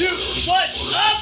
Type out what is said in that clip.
two, one, up!